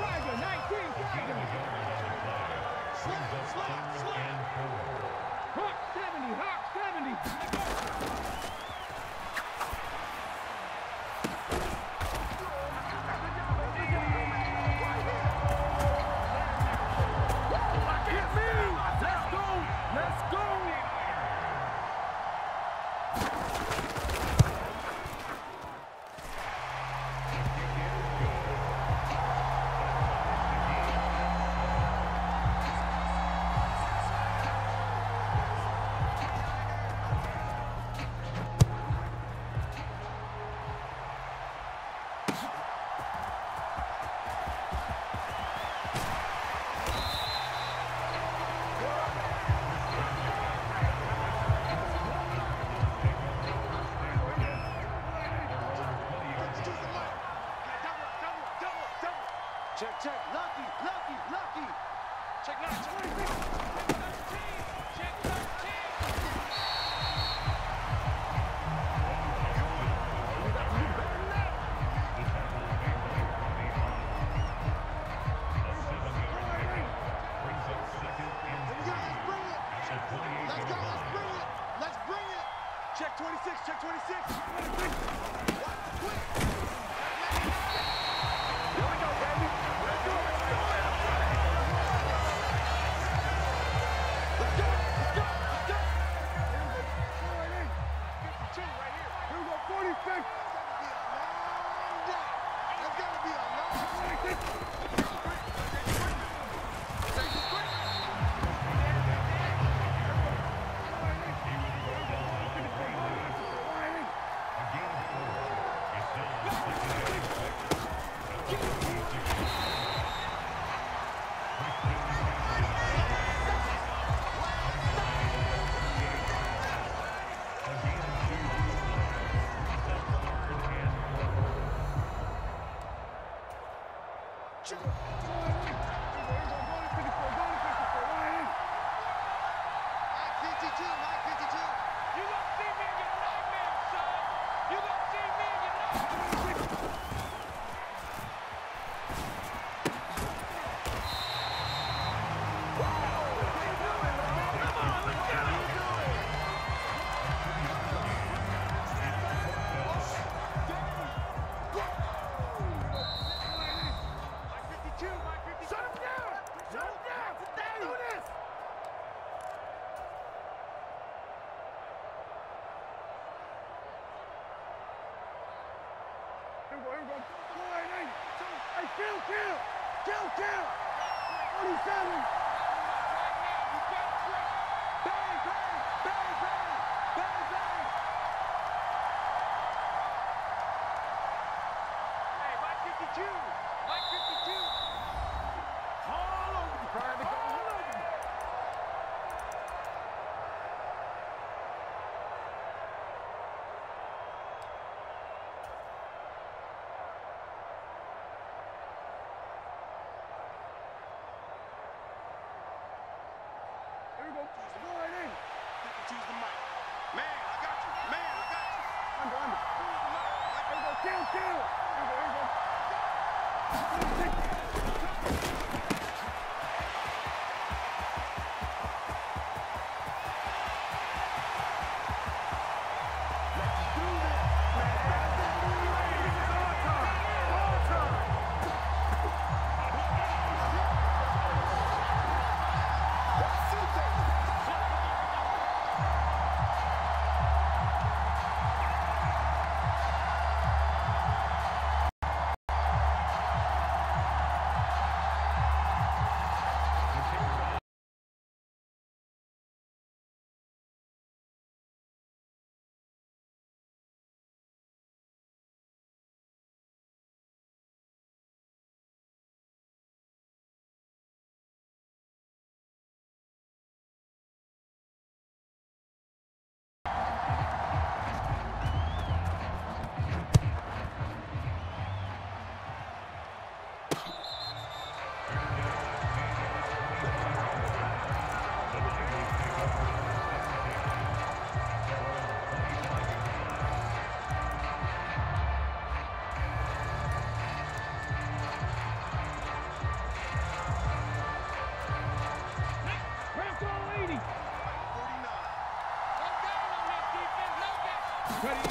Driver, 19, Driver. Slap, slap, slap. Hawk 70, Hawk 70. Check, check. Lucky, lucky, lucky. Check, lucky. 23. Check, 13. Check, 13. Kill! 47! We Ready?